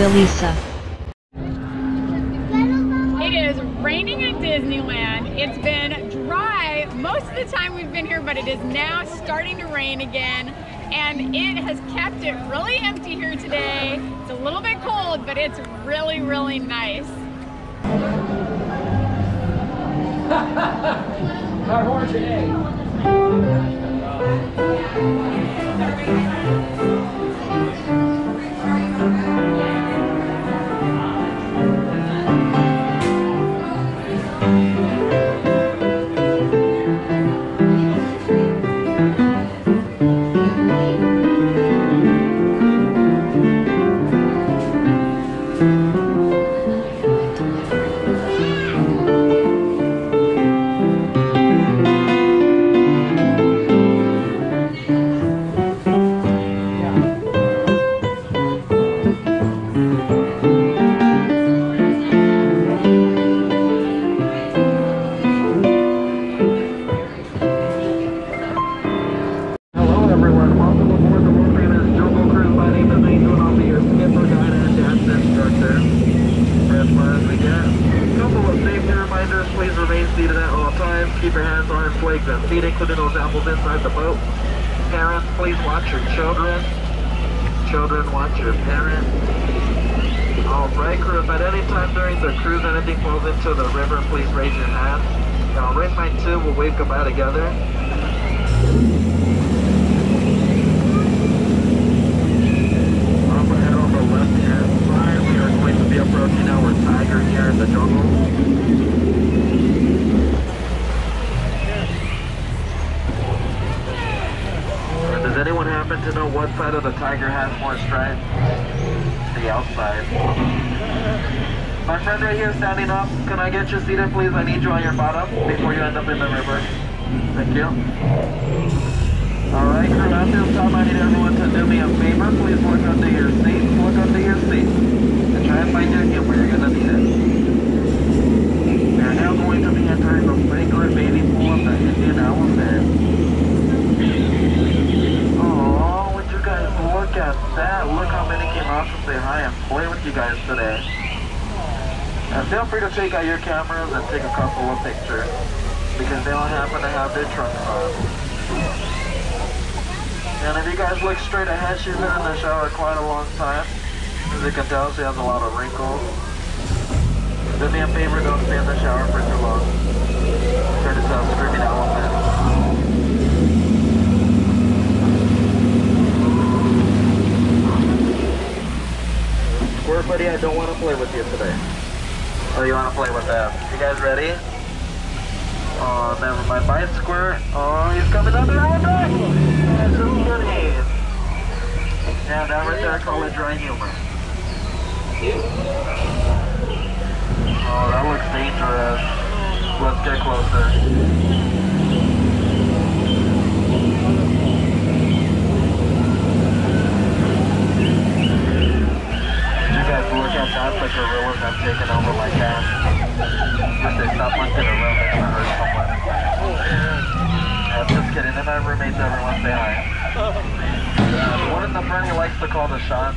Billisa. It is raining at Disneyland. It's been dry most of the time we've been here, but it is now starting to rain again. And it has kept it really empty here today. It's a little bit cold, but it's really, really nice. Our horse today. Hello apples inside the boat. Parents, please watch your children. Children, watch your parents. Alright crew, if at any time during the cruise anything falls into the river, please raise your hand. And I'll raise mine too, we'll wave goodbye together. Up ahead on the left-hand side, we are going to be approaching our tiger here in the jungle. And does anyone happen to side of the tiger has more stripes? The outside. My friend right here standing up, can I get you seated please? I need you on your bottom before you end up in the river. Thank you. Alright, crew, at this time I need everyone to do me a favor. Please look under your seats, look under your seats. And try and find your humor, you're gonna need it. We are now going to be entering the sacred baby pool of the Indian elephant. Oh, would you guys look at that? Look how many came out to say hi you guys today. And feel free to take out your cameras and take a couple of pictures. Because they don't happen to have their trunks on. And if you guys look straight ahead, she's been in the shower quite a long time. As you can tell, she has a lot of wrinkles. Do me a favor, don't stay in the shower for too long. Turn a screaming elephant. Squirt buddy, I don't want to play with you today. Oh, you want to play with them? You guys ready? Oh, never mind. Bye, Squirt. Oh, he's coming up there with us. That's so funny. Yeah, that right there, I call it dry humor. Oh, that looks dangerous. Let's get closer. You guys look at that, the gorillas have taken over my cat. If they stop looking around, they're gonna hurt someone. I'm just they're roommates, hi. Uh, one in the front he likes to call the shot.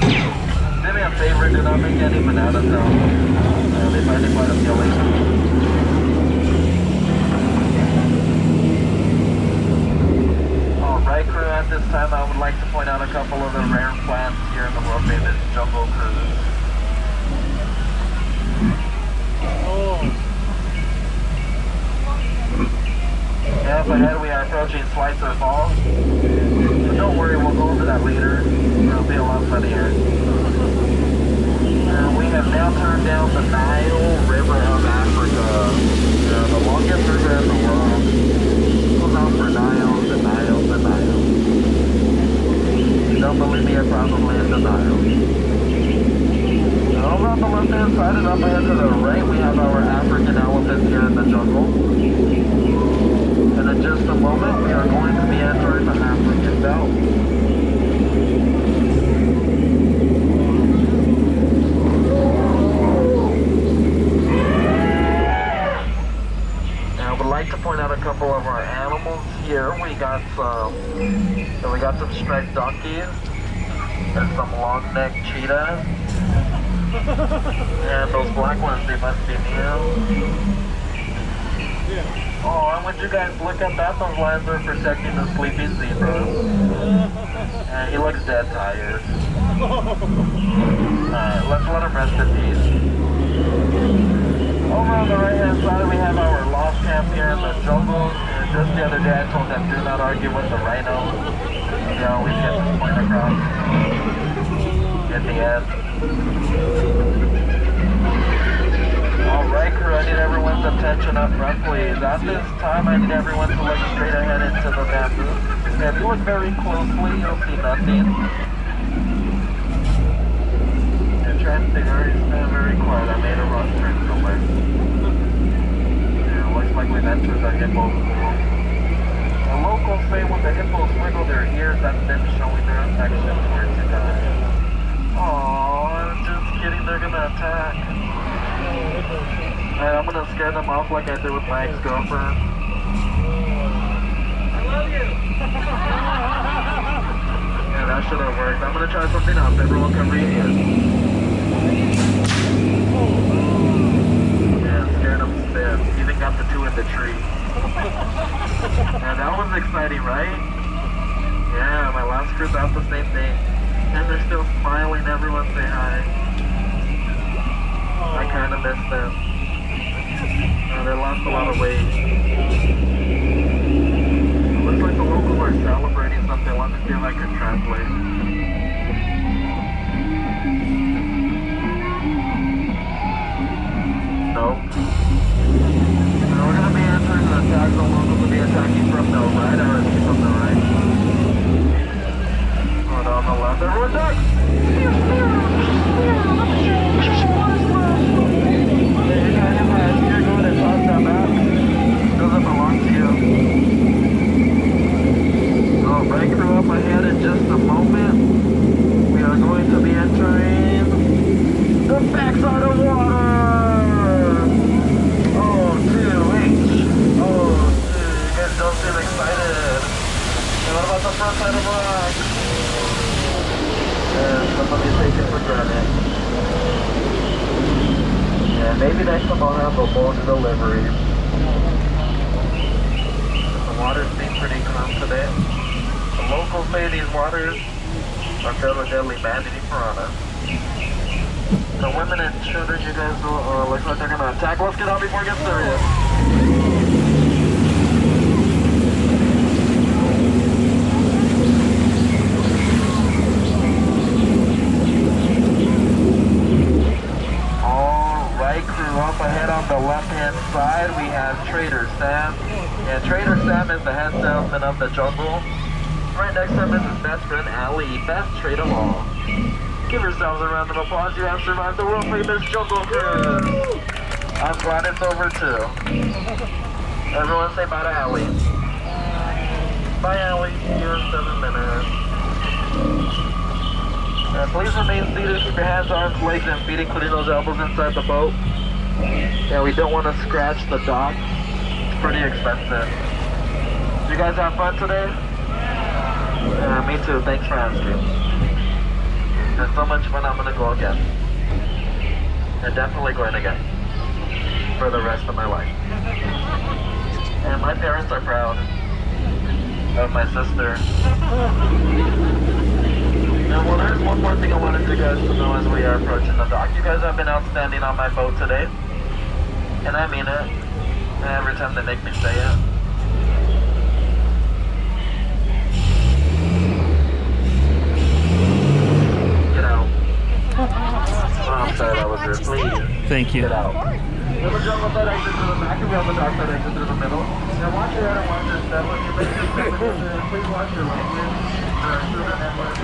Do me a favor, do not make any banana sounds. Uh, they find it quite appealing. Alright crew, at this time I would like to point out a couple of the rare plants here in the world famous Jungle Cruise. Up ahead we are approaching Schweitzer Falls. But don't worry, we'll go over that later. It'll be a lot funnier. Uh, we have now turned down the Nile River of Africa. Uh, the longest river in the world. Goes on for Nile, the Nile, the Nile. Don't believe me, I probably in the Nile. Over on the left hand side and up ahead to the right, we have our African elephants here in the jungle. And in just a moment, we are going to be entering the African belt. Now, I would like to point out a couple of our animals here. We got some, we got some striped donkeys. There's some long neck cheetahs. and those black ones, they must be new. Oh, and would you guys look at that? Those lions are protecting the sleeping zebra. And uh, he looks dead tired. Alright, let's let him rest in peace. Over on the right hand side we have our lost camp here in the jungle. And just the other day I told them do not argue with the rhino. They always get this point across. In the end. I need everyone's attention up front please. At this time I need everyone to look straight ahead into the bamboo. If you look very closely, you'll see nothing. And try and stay very, quiet. I made a wrong turn somewhere. Yeah, looks like we've entered the hippo pool. The locals say when the hippos wiggle their ears, that's them showing their affection towards you guys. Aww, just kidding, they're gonna attack. Alright, I'm gonna scare them off like I did with my ex-girlfriend. I love you! yeah, that should have worked. I'm gonna try something else. Everyone come read here. Yeah, scared them stiff. Even got the two in the tree. yeah, that was exciting, right? Yeah, my last group out the same thing. And they're still smiling. Everyone say hi. I kind of miss them. Uh, they lost a lot of weight. Looks like the locals are celebrating something. Let me see if I can translate. Front of rock? Yeah, granted. Yeah, maybe next time I'll have a boat delivery. The waters seem pretty calm today. The locals say these waters are filled with deadly man-eating piranhas. The women and children, you guys uh, looks like they're gonna attack. Let's get out before it gets serious. Alright crew, up ahead on the left hand side we have Trader Sam. And Trader Sam is the head salesman of the jungle. Right next to him is his best friend Ali, best trade of all. Give yourselves a round of applause, you have survived the world famous jungle cruise. I'm glad it's over too. Everyone say bye to Ali. Bye Ali, see you in seven minutes. Uh, please remain seated, keep your hands, arms, legs, and feet, including those elbows inside the boat. Yeah, we don't want to scratch the dock. It's pretty expensive. Did you guys have fun today? Yeah, me too. Thanks for asking. It's so much fun, I'm gonna go again. And definitely going again. For the rest of my life. And my parents are proud of my sister. Now, well, there's one more thing I wanted you guys to know as we are approaching the dock. You guys have been outstanding on my boat today. And I mean it. Every time they make me say it. Get out. Oh, I'm sorry that was rude. Please, Thank you. get out. We have a that exit through the back and have a dark that exit through the middle. Now watch your head and watch your step. When you make your step, please watch your language. Uh, student and what